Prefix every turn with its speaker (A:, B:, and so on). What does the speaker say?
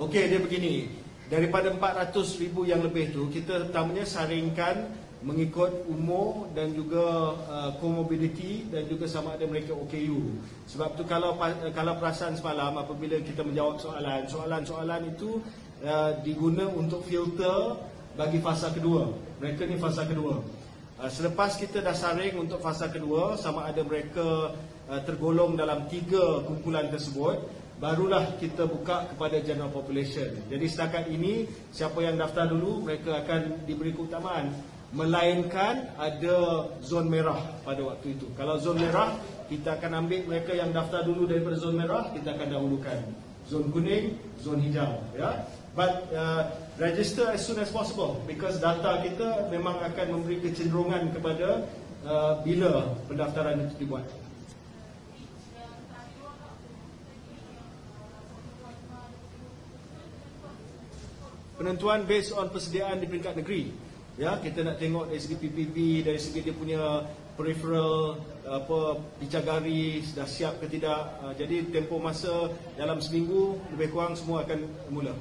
A: Okey, dia begini. Daripada 400 ribu yang lebih tu, kita pertamanya saringkan mengikut umur dan juga uh, comorbidity dan juga sama ada mereka OKU. Sebab tu kalau kalau perasaan semalam apabila kita menjawab soalan, soalan-soalan itu uh, diguna untuk filter bagi fasa kedua. Mereka ni fasa kedua. Uh, selepas kita dah saring untuk fasa kedua sama ada mereka uh, tergolong dalam tiga kumpulan tersebut, barulah kita buka kepada general population. Jadi setakat ini siapa yang daftar dulu mereka akan diberi keutamaan melainkan ada zon merah pada waktu itu. Kalau zon merah, kita akan ambil mereka yang daftar dulu daripada zon merah, kita akan dahulukan. Zon kuning, zon hijau, ya. But uh, register as soon as possible because data kita memang akan memberi kecenderungan kepada uh, bila pendaftaran itu dibuat. Penentuan based on persediaan di peringkat negeri. Ya, kita nak tengok dari segi PPP, dari segi dia punya peripheral apa dicagari sudah siap ke tidak. Uh, jadi tempoh masa dalam seminggu lebih kurang semua akan mula.